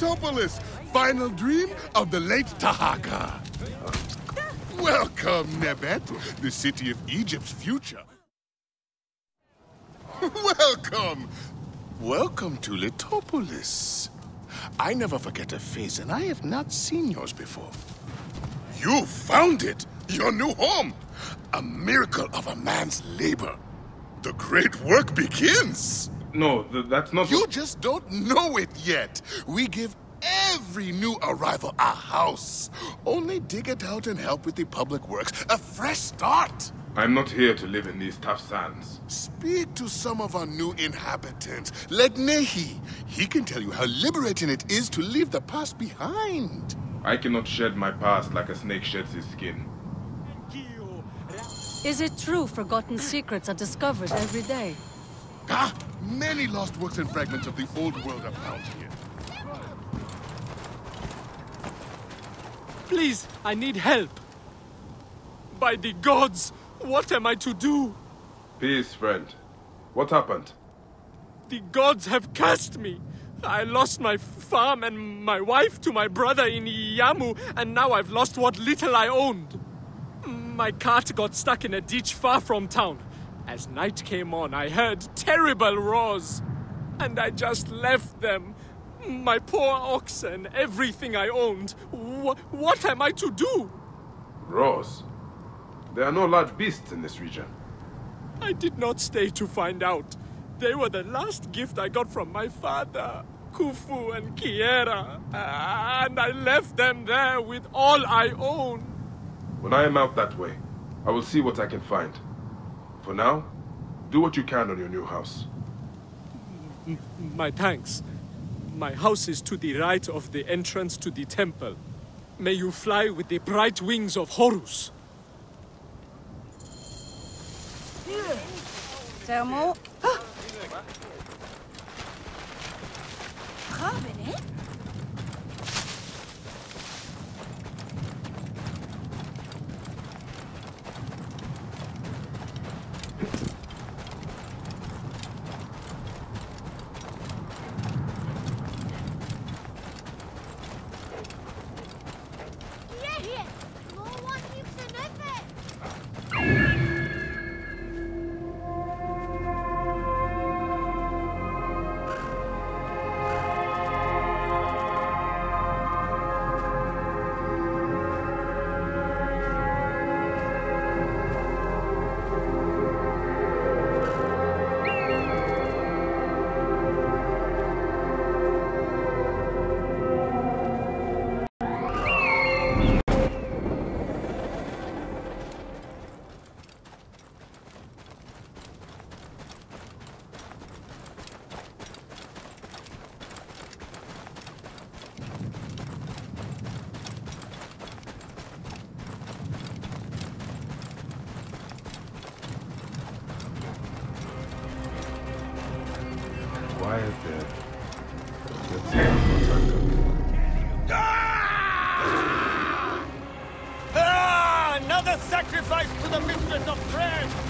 Welcome final dream of the late Tahaka. Welcome, Nebet, the city of Egypt's future. Welcome! Welcome to Letopolis. I never forget a face, and I have not seen yours before. You found it! Your new home! A miracle of a man's labor. The great work begins! No, th that's not. You just don't know it yet. We give every new arrival a house. Only dig it out and help with the public works. A fresh start. I'm not here to live in these tough sands. Speak to some of our new inhabitants, like Nehi. He can tell you how liberating it is to leave the past behind. I cannot shed my past like a snake sheds his skin. Is it true forgotten secrets are discovered every day? Ah, many lost works and fragments of the old world are found here. Please, I need help. By the gods, what am I to do? Peace, friend. What happened? The gods have cast me. I lost my farm and my wife to my brother in Yamu, and now I've lost what little I owned. My cart got stuck in a ditch far from town. As night came on, I heard terrible roars, and I just left them. My poor oxen, everything I owned. Wh- what am I to do? Roars. There are no large beasts in this region. I did not stay to find out. They were the last gift I got from my father, Khufu and Kiera, and I left them there with all I own. When I am out that way, I will see what I can find. For now, do what you can on your new house. My thanks. My house is to the right of the entrance to the temple. May you fly with the bright wings of Horus. Thermo. Quiet there. Let's see what's happening. Ah! Another sacrifice to the mistress of prayer!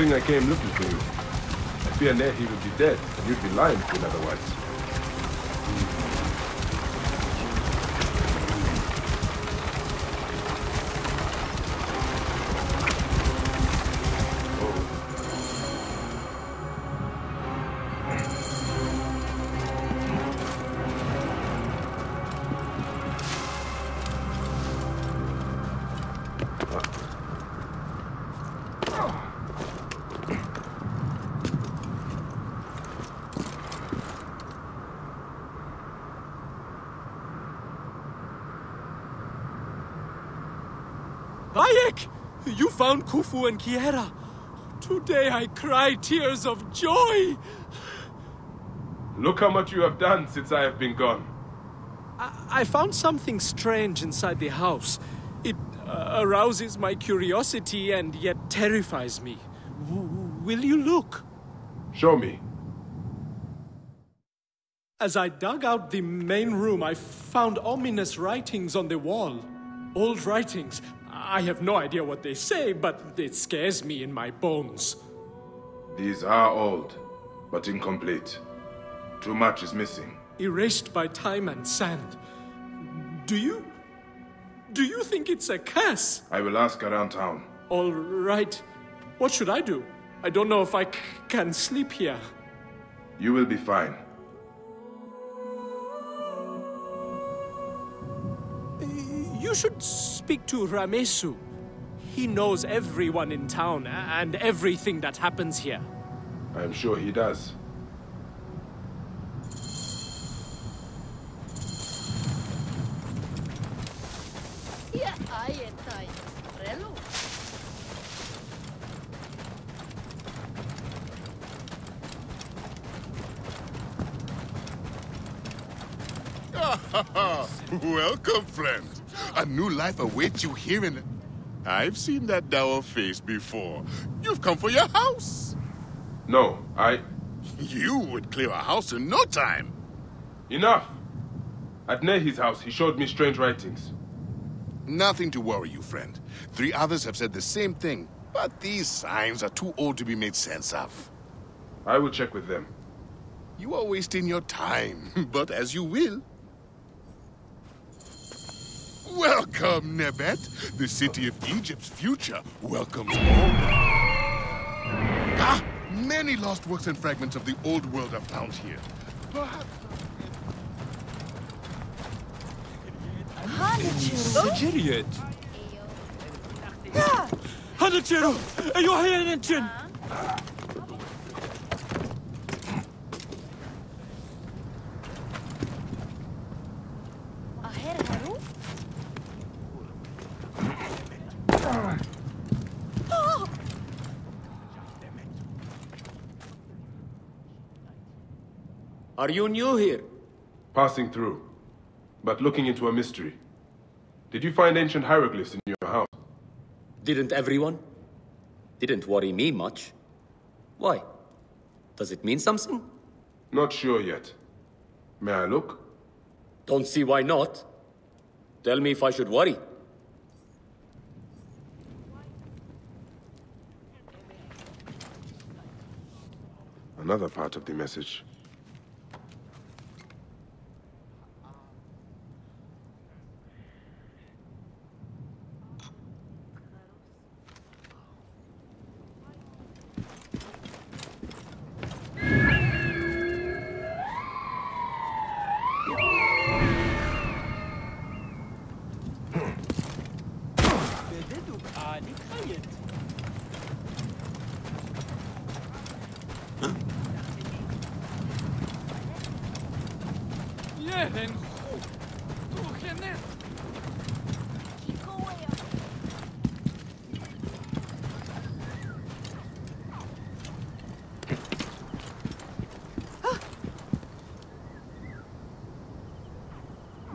thing I came looking for you. I fear that he would be dead, and you'd be lying to him otherwise. Thank found Khufu and Kiera. Today I cry tears of joy. Look how much you have done since I have been gone. I, I found something strange inside the house. It uh, arouses my curiosity and yet terrifies me. W- will you look? Show me. As I dug out the main room, I found ominous writings on the wall. Old writings. I have no idea what they say, but it scares me in my bones. These are old, but incomplete. Too much is missing. Erased by time and sand. Do you. Do you think it's a curse? I will ask around town. All right. What should I do? I don't know if I c- can sleep here. You will be fine. You should speak to Ramesu. He knows everyone in town and everything that happens here. I am sure he does. Ja, ai, tai. Relu. Welcome, friend. A new life awaits you here in... I've seen that dour face before. You've come for your house. No, I. You would clear a house in no time. Enough! At Nehi's house, he showed me strange writings. Nothing to worry you, friend. Three others have said the same thing, but these signs are too old to be made sense of. I will check with them. You are wasting your time, but as you will. Welcome, Nebet. The city of Egypt's future welcomes all. Ah, many lost works and fragments of the old world are found here. Perhaps. سجليت هذا تشيرو ايوه هي ننشن Are you new here? Passing through, but looking into a mystery. Did you find ancient hieroglyphs in your house? Didn't everyone? Didn't worry me much. Why? Does it mean something? Not sure yet. May I look? Don't see why not. Tell me if I should worry. Another part of the message.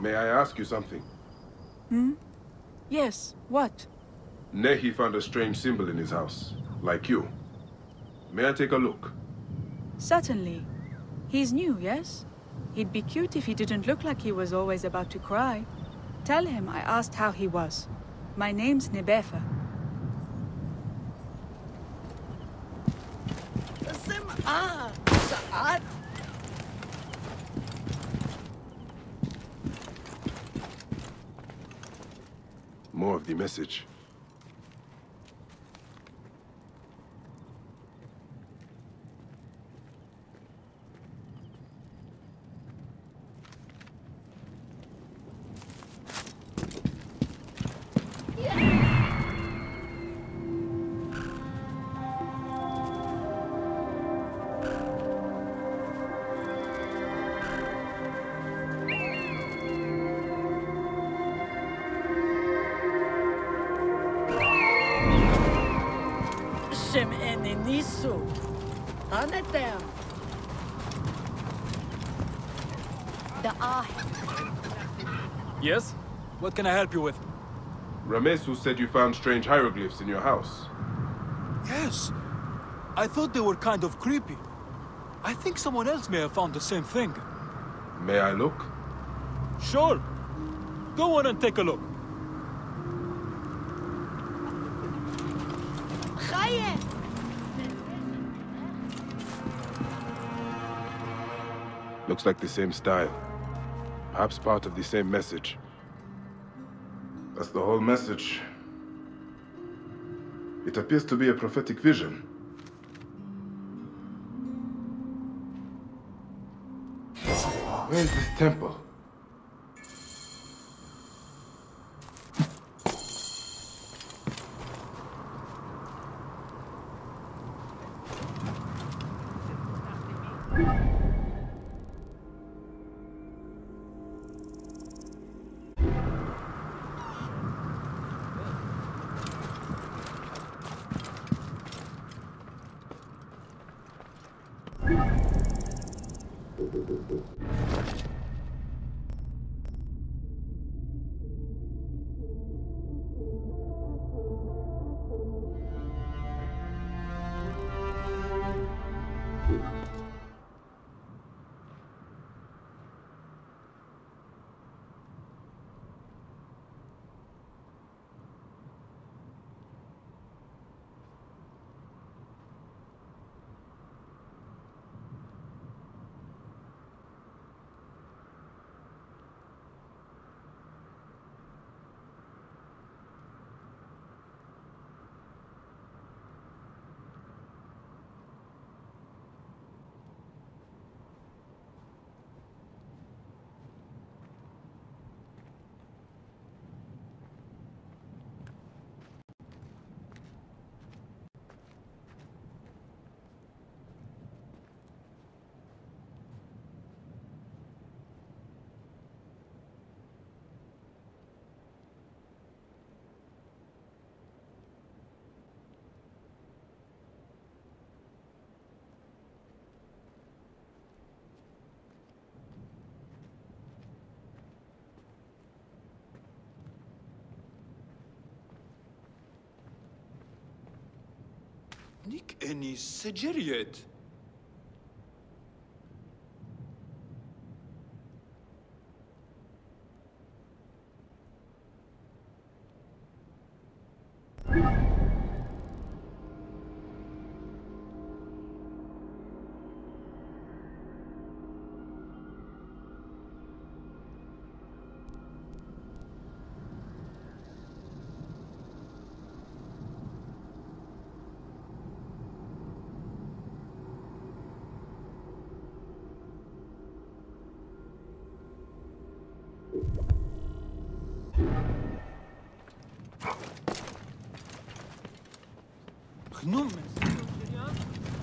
May I ask you something? Hmm? Yes, what? Nehi found a strange symbol in his house, like you. May I take a look? Certainly. He's new, yes? He'd be cute if he didn't look like he was always about to cry. Tell him I asked how he was. My name's Nebefa. Ah, saat. More of the message. Tanetem. The Ah. Yes? What can I help you with? Ramesu said you found strange hieroglyphs in your house. Yes. I thought they were kind of creepy. I think someone else may have found the same thing. May I look? Sure. Go on and take a look. Looks like the same style. Perhaps part of the same message. That's the whole message. It appears to be a prophetic vision. Where is this temple? نيك اني سجريت Genoemd. Ja?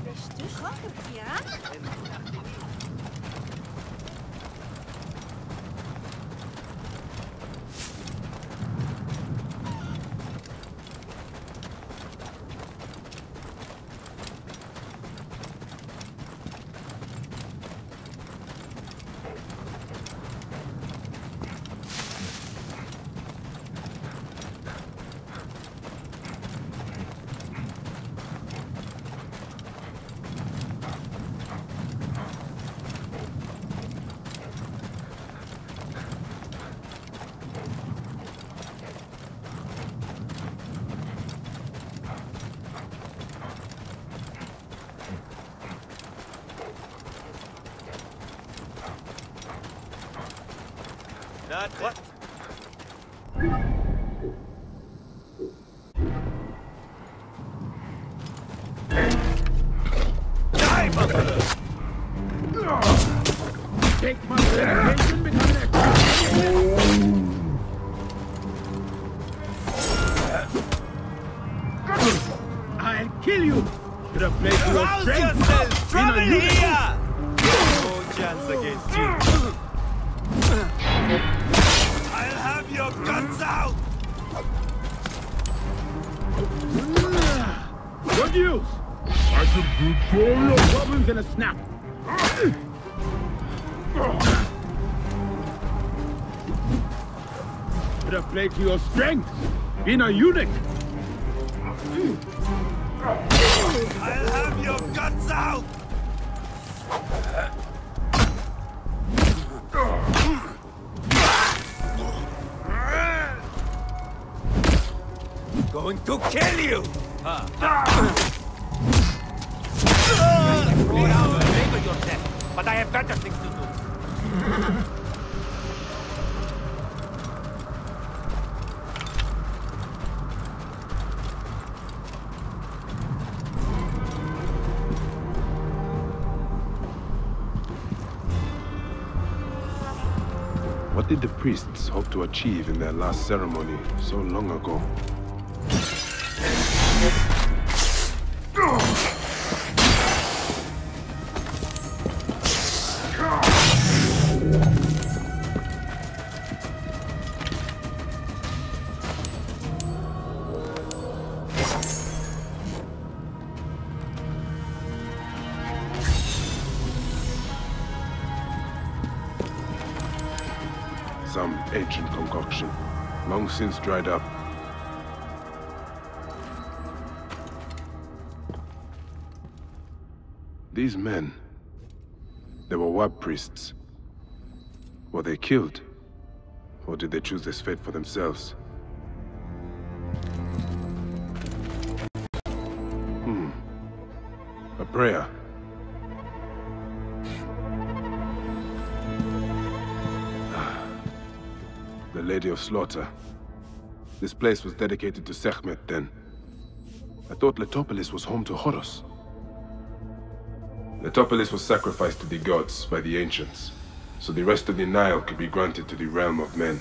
Beste schat, ja? Die, to your strength. Being a eunuch. I'll have your guts out! Going to kill you! Huh. Roll out, labor yourself, but I have better things to do. What did the priests hope to achieve in their last ceremony so long ago? Dried up. These men, they were Wab priests. Were they killed? Or did they choose this fate for themselves? Hmm. A prayer. The Lady of Slaughter. This place was dedicated to Sekhmet then. I thought Letopolis was home to Horus. Letopolis was sacrificed to the gods by the ancients, so the rest of the Nile could be granted to the realm of men.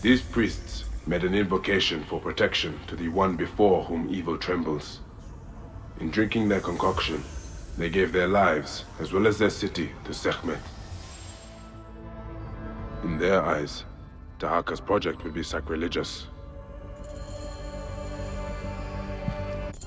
These priests made an invocation for protection to the one before whom evil trembles. In drinking their concoction, they gave their lives, as well as their city, to Sekhmet. In their eyes, Tahaka's project would be sacrilegious.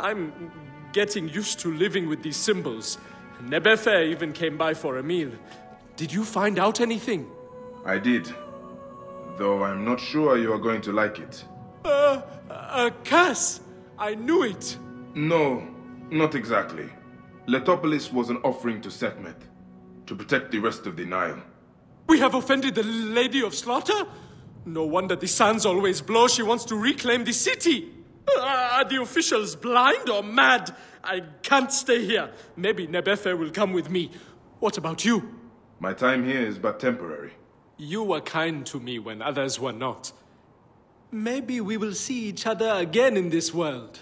I'm getting used to living with these symbols. Nebefe even came by for a meal. Did you find out anything? I did. Though I'm not sure you are going to like it. Uh, a curse! I knew it! No, not exactly. Letopolis was an offering to Sekhmet, to protect the rest of the Nile. We have offended the Lady of Slaughter? No wonder the sands always blow. She wants to reclaim the city. Uh, are the officials blind or mad? I can't stay here. Maybe Nebefe will come with me. What about you? My time here is but temporary. You were kind to me when others were not. Maybe we will see each other again in this world.